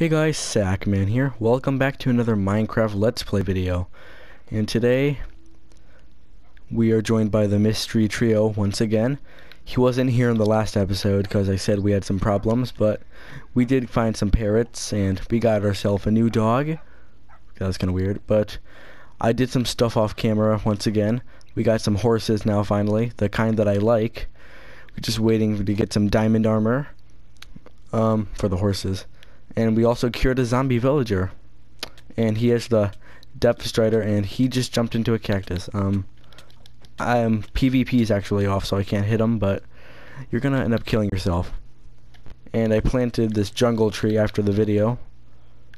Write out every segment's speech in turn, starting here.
Hey guys, Sackman here. Welcome back to another Minecraft Let's Play video. And today, we are joined by the Mystery Trio once again. He wasn't here in the last episode because I said we had some problems, but we did find some parrots and we got ourselves a new dog. That was kind of weird, but I did some stuff off camera once again. We got some horses now finally, the kind that I like. We're just waiting to get some diamond armor um, for the horses and we also cured a zombie villager. And he has the depth strider and he just jumped into a cactus. Um I am PvP is actually off so I can't hit him but you're gonna end up killing yourself. And I planted this jungle tree after the video.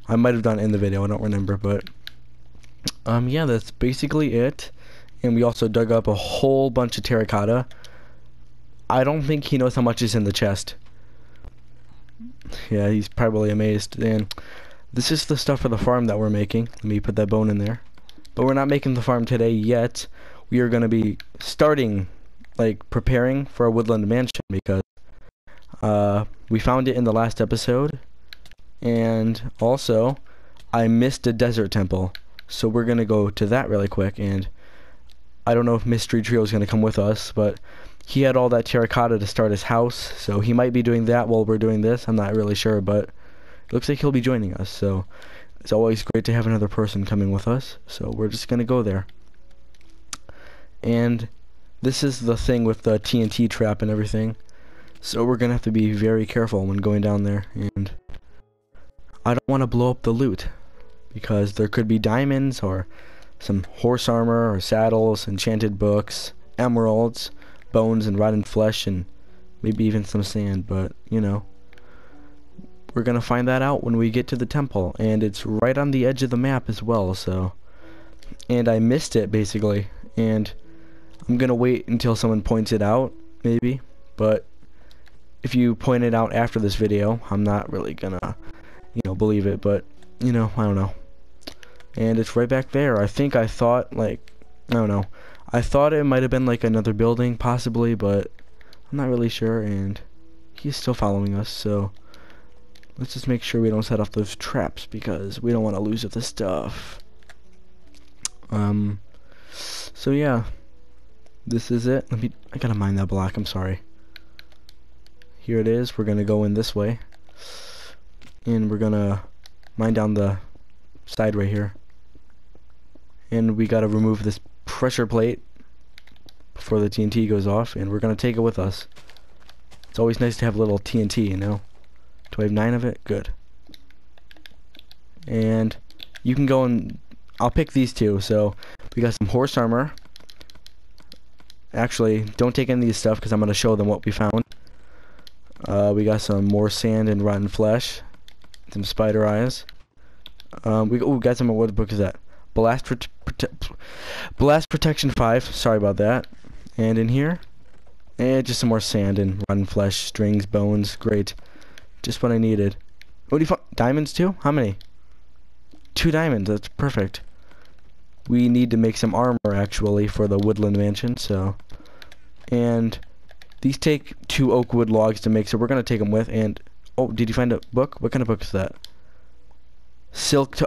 I might have done in the video I don't remember but um yeah that's basically it. And we also dug up a whole bunch of terracotta. I don't think he knows how much is in the chest yeah, he's probably amazed. And this is the stuff for the farm that we're making. Let me put that bone in there. But we're not making the farm today yet. We are going to be starting, like, preparing for a woodland mansion because uh, we found it in the last episode. And also, I missed a desert temple. So we're going to go to that really quick. And I don't know if Mystery Trio is going to come with us, but he had all that terracotta to start his house, so he might be doing that while we're doing this. I'm not really sure, but it looks like he'll be joining us. So it's always great to have another person coming with us. So we're just gonna go there. And this is the thing with the TNT trap and everything. So we're gonna have to be very careful when going down there. And I don't want to blow up the loot because there could be diamonds or some horse armor or saddles, enchanted books, emeralds bones and rotten flesh and maybe even some sand, but you know. We're gonna find that out when we get to the temple, and it's right on the edge of the map as well, so. And I missed it, basically, and I'm gonna wait until someone points it out, maybe, but if you point it out after this video, I'm not really gonna, you know, believe it, but, you know, I don't know. And it's right back there. I think I thought, like, I don't know. I thought it might have been like another building, possibly, but I'm not really sure, and he's still following us, so let's just make sure we don't set off those traps, because we don't want to lose the stuff. Um, so yeah, this is it. Let me, I gotta mine that block, I'm sorry. Here it is, we're gonna go in this way, and we're gonna mine down the side right here. And we gotta remove this pressure plate before the TNT goes off, and we're going to take it with us. It's always nice to have a little TNT, you know? Do I have nine of it? Good. And you can go and... I'll pick these two. So, we got some horse armor. Actually, don't take any of these stuff because I'm going to show them what we found. Uh, we got some more sand and rotten flesh. Some spider eyes. Um, we, ooh, got some, what book is that? Blast, prote Blast Protection 5. Sorry about that. And in here, and just some more sand and rotten flesh, strings, bones. Great. Just what I needed. What do you find? Diamonds too? How many? Two diamonds. That's perfect. We need to make some armor actually for the woodland mansion. So, and these take two oak wood logs to make. So we're gonna take them with. And oh, did you find a book? What kind of book is that? Silk.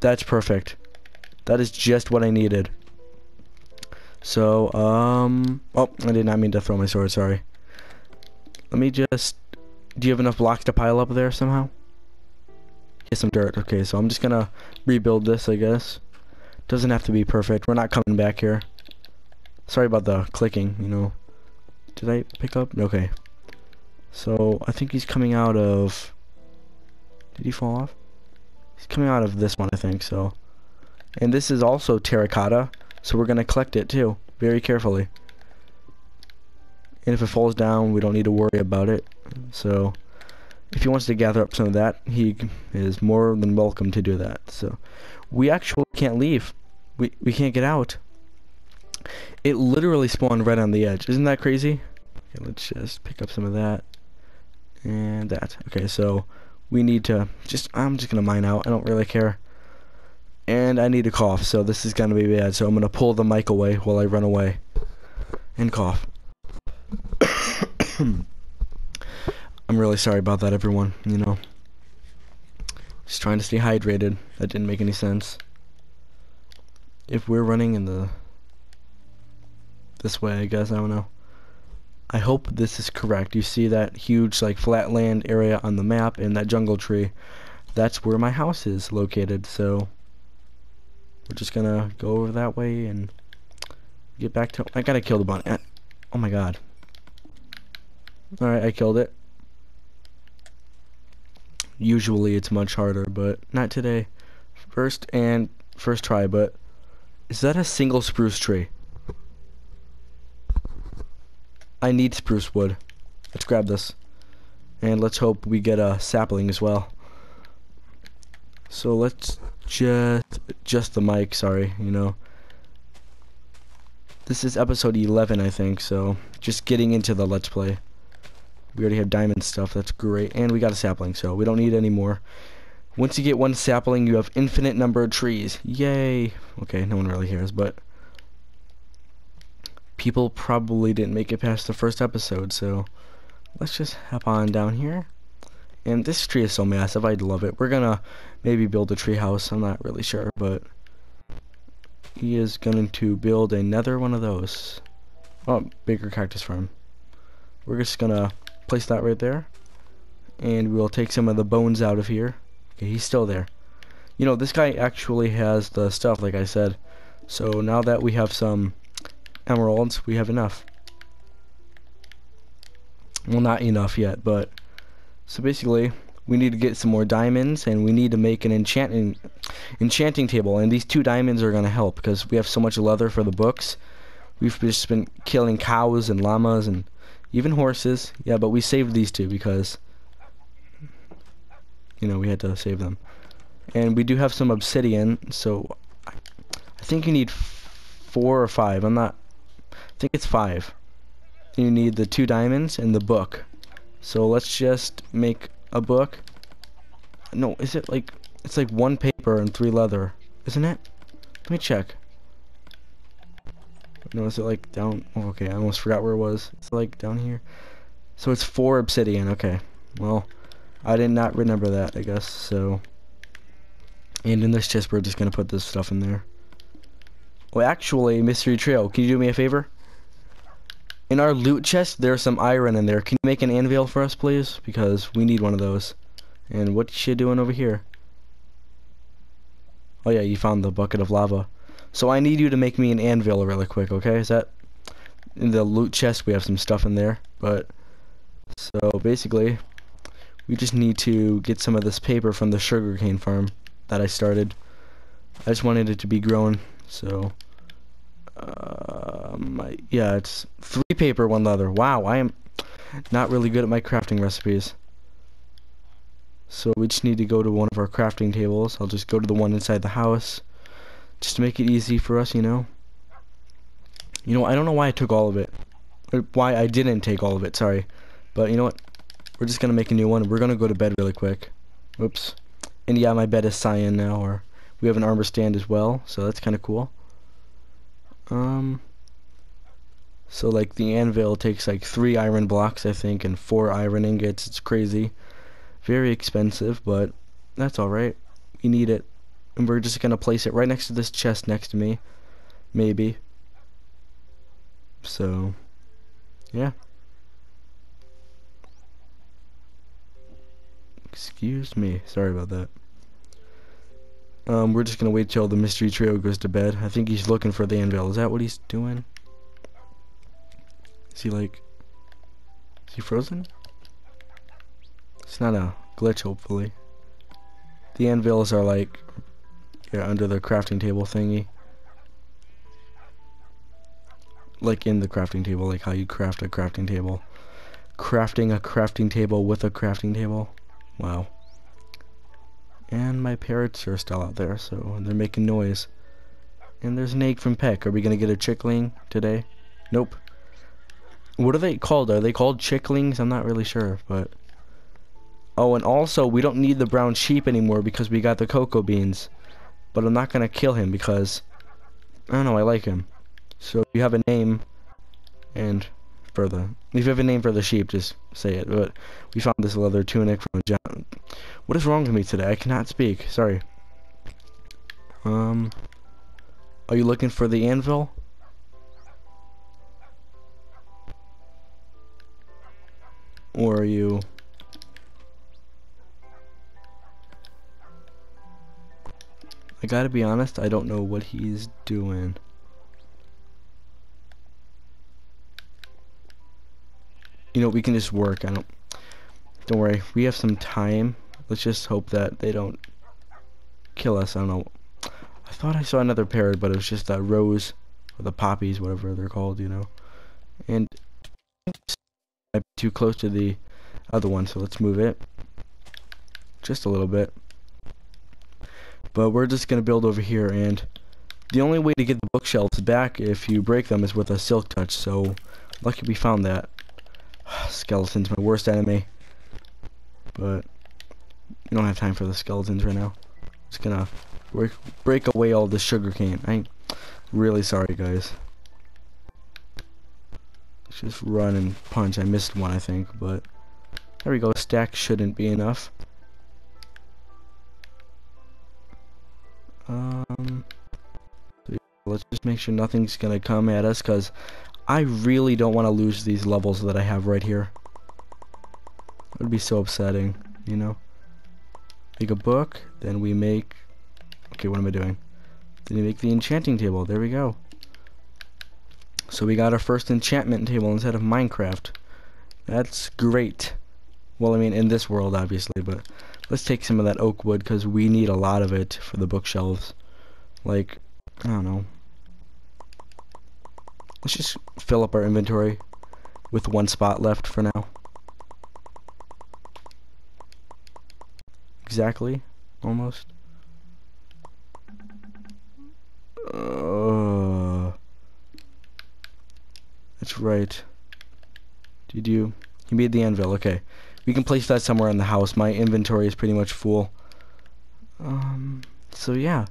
That's perfect. That is just what I needed. So, um... Oh, I did not mean to throw my sword, sorry. Let me just... Do you have enough blocks to pile up there somehow? Get some dirt. Okay, so I'm just gonna rebuild this, I guess. Doesn't have to be perfect. We're not coming back here. Sorry about the clicking, you know. Did I pick up? Okay. So, I think he's coming out of... Did he fall off? He's coming out of this one, I think, so... And this is also terracotta, so we're going to collect it too, very carefully. And if it falls down, we don't need to worry about it. So, if he wants to gather up some of that, he is more than welcome to do that. So, we actually can't leave. We, we can't get out. It literally spawned right on the edge. Isn't that crazy? Okay, let's just pick up some of that. And that. Okay, so we need to just, I'm just going to mine out. I don't really care and I need to cough, so this is gonna be bad. So I'm gonna pull the mic away while I run away and cough. I'm really sorry about that, everyone. You know, Just trying to stay hydrated. That didn't make any sense. If we're running in the... This way, I guess, I don't know. I hope this is correct. You see that huge, like, flat land area on the map and that jungle tree. That's where my house is located, so... We're just gonna go over that way and get back to... I gotta kill the bunny. Oh my god. Alright, I killed it. Usually it's much harder, but not today. First and first try, but is that a single spruce tree? I need spruce wood. Let's grab this. And let's hope we get a sapling as well. So let's just just the mic, sorry, you know. This is episode 11, I think, so just getting into the let's play. We already have diamond stuff. That's great. And we got a sapling, so we don't need any more. Once you get one sapling, you have infinite number of trees. Yay. Okay, no one really cares, but people probably didn't make it past the first episode, so let's just hop on down here. And this tree is so massive, I'd love it. We're gonna maybe build a tree house, I'm not really sure, but he is going to build another one of those. Oh, bigger cactus farm. We're just gonna place that right there. And we'll take some of the bones out of here. Okay, he's still there. You know, this guy actually has the stuff, like I said. So now that we have some emeralds, we have enough. Well, not enough yet, but... So basically, we need to get some more diamonds, and we need to make an enchanting, enchanting table. And these two diamonds are going to help, because we have so much leather for the books. We've just been killing cows and llamas and even horses. Yeah, but we saved these two because, you know, we had to save them. And we do have some obsidian, so I, I think you need four or five. I'm not, I think it's five. You need the two diamonds and the book. So let's just make a book. No, is it like, it's like one paper and three leather, isn't it? Let me check. No, is it like down? Oh, okay, I almost forgot where it was. It's like down here. So it's four obsidian. Okay. Well, I did not remember that, I guess. So, and in this chest, we're just gonna put this stuff in there. Well, actually, Mystery Trio, can you do me a favor? In our loot chest, there's some iron in there. Can you make an anvil for us, please? Because we need one of those. And what you doing over here? Oh yeah, you found the bucket of lava. So I need you to make me an anvil really quick, okay? Is that in the loot chest? We have some stuff in there, but so basically, we just need to get some of this paper from the sugarcane farm that I started. I just wanted it to be grown, so uh, um, yeah, it's three paper, one leather. Wow, I am not really good at my crafting recipes. So we just need to go to one of our crafting tables. I'll just go to the one inside the house just to make it easy for us, you know. You know, I don't know why I took all of it. Or why I didn't take all of it, sorry. But you know what? We're just gonna make a new one. We're gonna go to bed really quick. Oops. And yeah, my bed is cyan now, or we have an armor stand as well, so that's kind of cool. Um. So like the anvil takes like three iron blocks, I think, and four iron ingots. It's crazy. Very expensive, but that's alright. We need it. And we're just gonna place it right next to this chest next to me. Maybe. So yeah. Excuse me. Sorry about that. Um we're just gonna wait till the mystery trio goes to bed. I think he's looking for the anvil. Is that what he's doing is he like is he frozen it's not a glitch hopefully the anvils are like yeah, under the crafting table thingy. Like in the crafting table, like how you craft a crafting table. Crafting a crafting table with a crafting table. Wow. And my parrots are still out there, so they're making noise. And there's an egg from Peck. Are we gonna get a chickling today? Nope. What are they called? Are they called chicklings? I'm not really sure, but... Oh, and also, we don't need the brown sheep anymore because we got the cocoa beans but I'm not gonna kill him because I don't know, I like him. So you have a name and for the. If you have a name for the sheep, just say it. But we found this leather tunic from John. What is wrong with me today? I cannot speak. Sorry. Um. Are you looking for the anvil? Or are you... I gotta be honest, I don't know what he's doing. You know, we can just work. I don't... Don't worry. We have some time. Let's just hope that they don't kill us. I don't know. I thought I saw another parrot, but it was just that rose, or the poppies, whatever they're called, you know. And I'm too close to the other one, so let's move it just a little bit. But we're just gonna build over here, and the only way to get the bookshelves back if you break them is with a silk touch. So lucky we found that. Skeletons, my worst enemy. But we don't have time for the skeletons right now. Just gonna break, break away all the sugar cane. I'm really sorry, guys. Just run and punch. I missed one, I think, but there we go. Stack shouldn't be enough. Um, let's just make sure nothing's gonna come at us, cause I really don't want to lose these levels that I have right here. It would be so upsetting, you know? Make a book, then we make... Okay, what am I doing? Then we make the enchanting table. There we go. So we got our first enchantment table instead of Minecraft. That's great. Well, I mean, in this world, obviously, but let's take some of that oak wood because we need a lot of it for the bookshelves. Like, I don't know. Let's just fill up our inventory with one spot left for now. Exactly. Almost. Uh, that's right. Did you? You made the anvil. Okay. We can place that somewhere in the house. My inventory is pretty much full. Um, so yeah.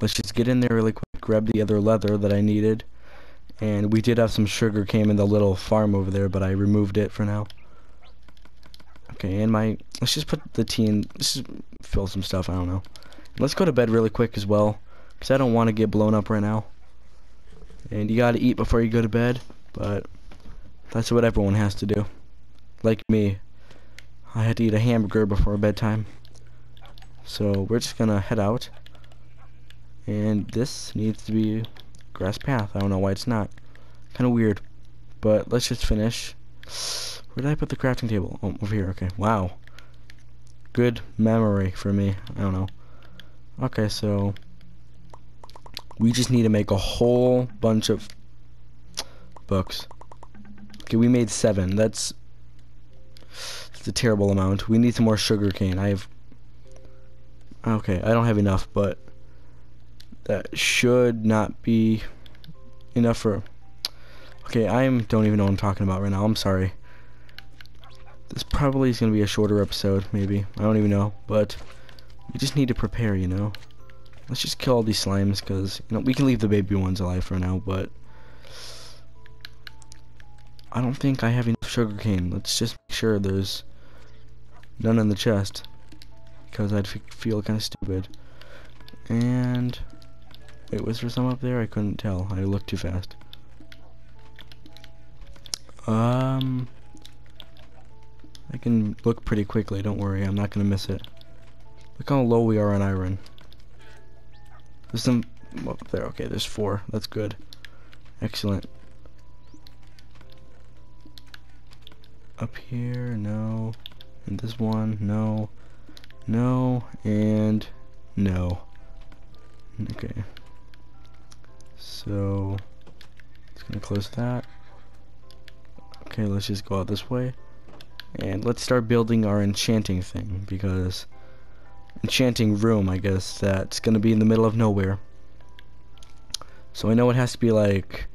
Let's just get in there really quick, grab the other leather that I needed. And we did have some sugar cane in the little farm over there, but I removed it for now. Okay, and my... Let's just put the tea in... Let's just fill some stuff, I don't know. Let's go to bed really quick as well, because I don't want to get blown up right now. And you gotta eat before you go to bed, but... That's what everyone has to do. Like me. I had to eat a hamburger before bedtime. So we're just gonna head out. And this needs to be grass path. I don't know why it's not. Kind of weird. But let's just finish. Where did I put the crafting table? Oh, over here. Okay. Wow. Good memory for me. I don't know. Okay, so we just need to make a whole bunch of books. Okay, we made seven. That's that's a terrible amount. We need some more sugar cane. I have okay. I don't have enough, but that should not be enough for. Okay, I don't even know what I'm talking about right now. I'm sorry. This probably is gonna be a shorter episode, maybe. I don't even know, but we just need to prepare, you know. Let's just kill all these slimes, because you know we can leave the baby ones alive for now, but I don't think I have enough sugarcane. Let's just make sure there's none in the chest. Because I'd feel kind of stupid. And... Wait, was there some up there? I couldn't tell. I looked too fast. Um... I can look pretty quickly, don't worry. I'm not going to miss it. Look how low we are on iron. There's some... Up there. Okay, there's four. That's good. Excellent. up here, no. And this one, no. No, and no. Okay. So, it's gonna close that. Okay, let's just go out this way. And let's start building our enchanting thing, because enchanting room, I guess, that's gonna be in the middle of nowhere. So I know it has to be like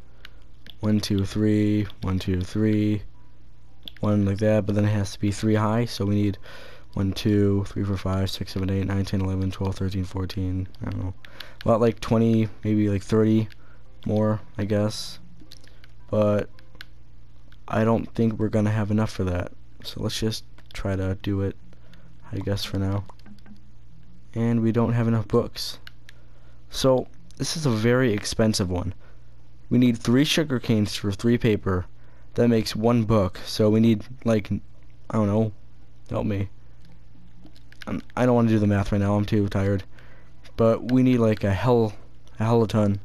one, two, three, one, two, three, one like that, but then it has to be three high, so we need 1, 2, 3, 4, 5, 6, 7, 8, 9, 10, 11, 12, 13, 14, I don't know. About like 20, maybe like 30 more, I guess. but I don't think we're gonna have enough for that. So let's just try to do it, I guess, for now. And we don't have enough books. So, this is a very expensive one. We need three sugar canes for three paper. That makes one book. So we need, like, I don't know. Help me. I'm, I don't want to do the math right now. I'm too tired. But we need, like, a hell, a hell of a ton.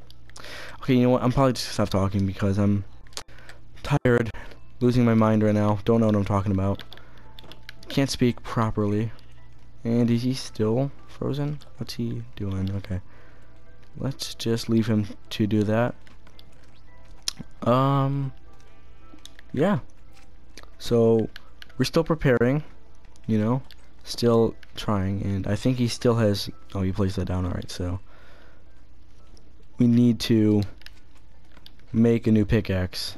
Okay, you know what? I'm probably just stop talking because I'm tired, losing my mind right now. Don't know what I'm talking about. Can't speak properly. And is he still frozen? What's he doing? Okay. Let's just leave him to do that. Um, yeah. So, we're still preparing, you know, still trying, and I think he still has, oh, he placed that down alright, so. We need to make a new pickaxe.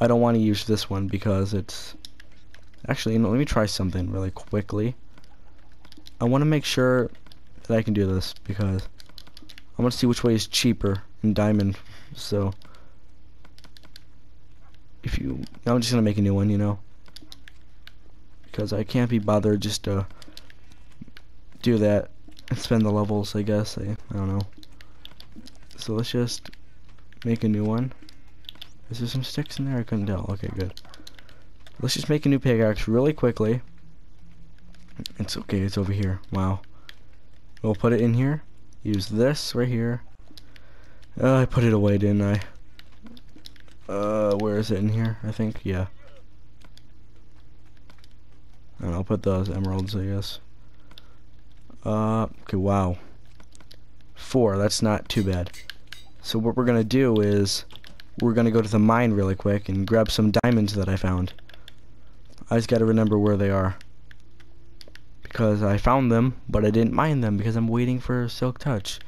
I don't want to use this one because it's, actually, you know, let me try something really quickly. I want to make sure that I can do this because I want to see which way is cheaper in diamond, so. If you I'm just gonna make a new one you know? Because I can't be bothered just to do that and spend the levels I guess I, I don't know. So let's just make a new one. Is there some sticks in there? I couldn't tell. Okay good. Let's just make a new pickaxe really quickly it's okay it's over here wow we'll put it in here use this right here uh, I put it away didn't I uh, where is it in here? I think, yeah. And I'll put those emeralds, I guess. Uh, okay, wow. Four, that's not too bad. So what we're gonna do is, we're gonna go to the mine really quick and grab some diamonds that I found. I just gotta remember where they are. Because I found them, but I didn't mind them because I'm waiting for Silk Touch.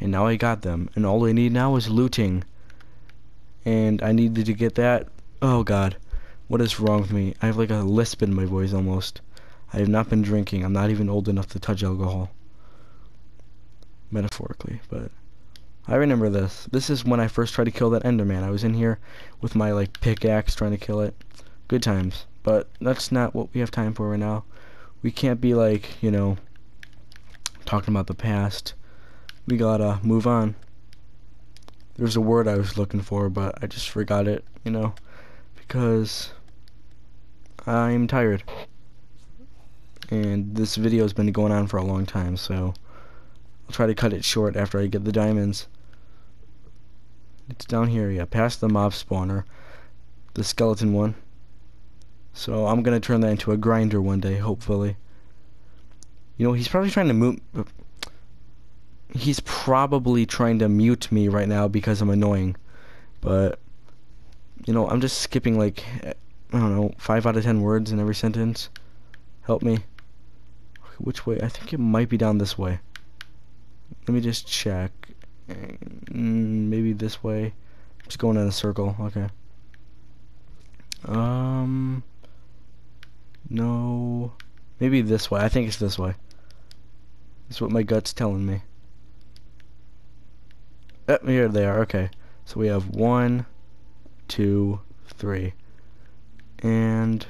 And now I got them, and all I need now is looting and I needed to get that. Oh god, what is wrong with me? I have like a lisp in my voice almost. I have not been drinking. I'm not even old enough to touch alcohol. Metaphorically, but I remember this. This is when I first tried to kill that Enderman. I was in here with my like pickaxe trying to kill it. Good times. But that's not what we have time for right now. We can't be like, you know, talking about the past. We gotta move on. There's a word I was looking for, but I just forgot it, you know, because I'm tired. And this video has been going on for a long time, so I'll try to cut it short after I get the diamonds. It's down here, yeah, past the mob spawner, the skeleton one. So I'm gonna turn that into a grinder one day, hopefully. You know, he's probably trying to move he's probably trying to mute me right now because I'm annoying. But, you know, I'm just skipping like, I don't know, 5 out of 10 words in every sentence. Help me. Which way? I think it might be down this way. Let me just check. Mm, maybe this way. Just going in a circle. Okay. Um. No. Maybe this way. I think it's this way. That's what my gut's telling me. Oh, here they are. Okay. So we have one, two, three. And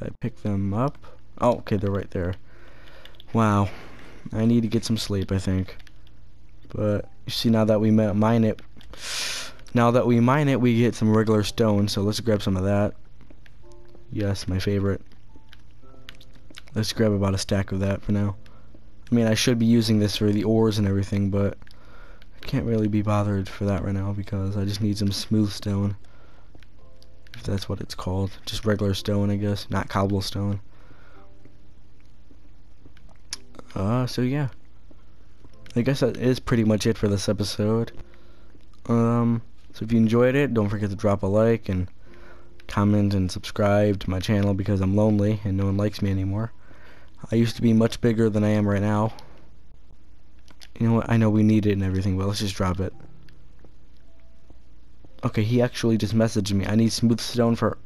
I pick them up? Oh, okay, they're right there. Wow. I need to get some sleep, I think. But you see now that we mine it now that we mine it we get some regular stone, so let's grab some of that. Yes, my favorite. Let's grab about a stack of that for now. I mean, I should be using this for the ores and everything, but I can't really be bothered for that right now because I just need some smooth stone. If that's what it's called. Just regular stone, I guess. Not cobblestone. Uh, so yeah. I guess that is pretty much it for this episode. Um, so if you enjoyed it, don't forget to drop a like and comment and subscribe to my channel because I'm lonely and no one likes me anymore. I used to be much bigger than I am right now. You know what? I know we need it and everything, but let's just drop it. Okay, he actually just messaged me. I need smooth stone for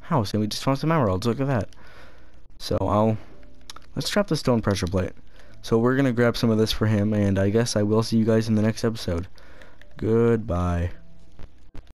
house, and we just found some emeralds. Look at that. So I'll let's drop the stone pressure plate. So we're gonna grab some of this for him, and I guess I will see you guys in the next episode. Goodbye.